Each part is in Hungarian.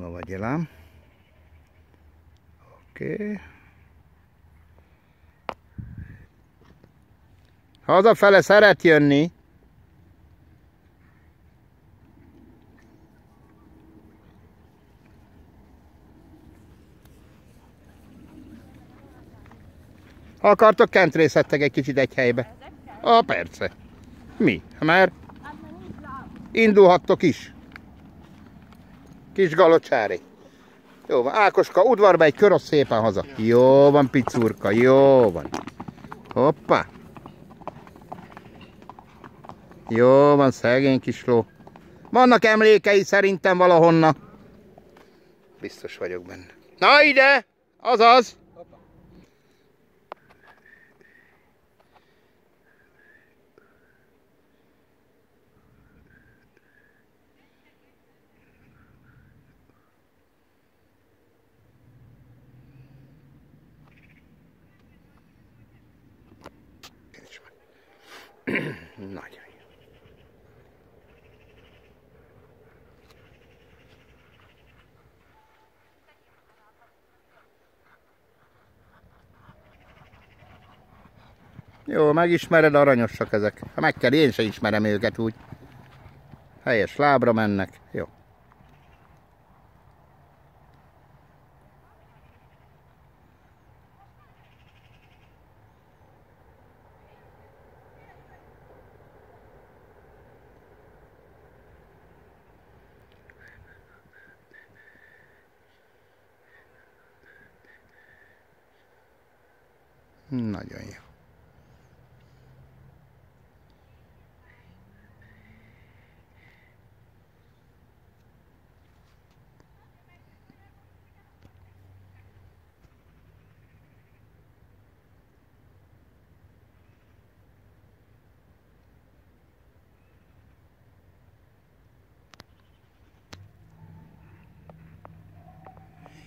Lovagyilám. Oké. Okay. Hazafele szeret jönni. Ha akartok, kent részettek egy kicsit egy helybe. Ah, persze. Mi? Már indulhattok is. Kis galocsári. Jó van, Ákoska, udvarba egy kör, szépen haza. Jó van, picurka, jó van. Hoppá. Jó van, szegény kis ló. Vannak emlékei szerintem valahonna. Biztos vagyok benne. Na ide! Azaz! Nagyon jó. Jó, megismered, aranyosak ezek. Ha meg kell, én se ismerem őket úgy. Helyes lábra mennek. Jó. Nagyon jó.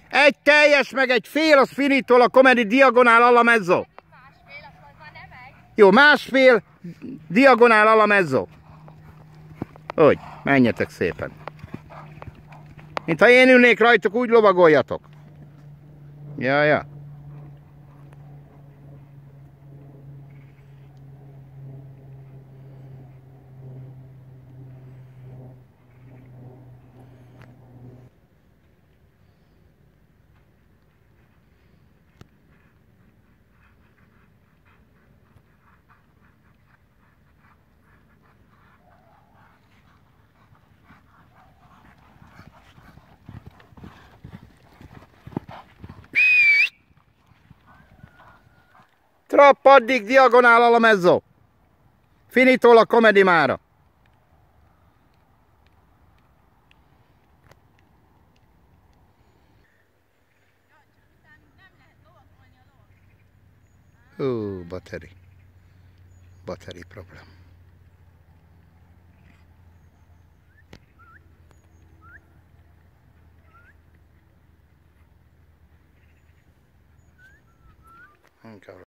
Egy teljes, meg egy fél, az finitól a komedi diagonál alla mezzo. Jó, másfél, diagonál ala mezzo. Úgy, menjetek szépen. Mint ha én ülnék rajtuk, úgy lovagoljatok. Ja, ja. Trapp addig diagonál a mezzo. Finito la comedy mára. Ó, battery. Battery problem. Inkább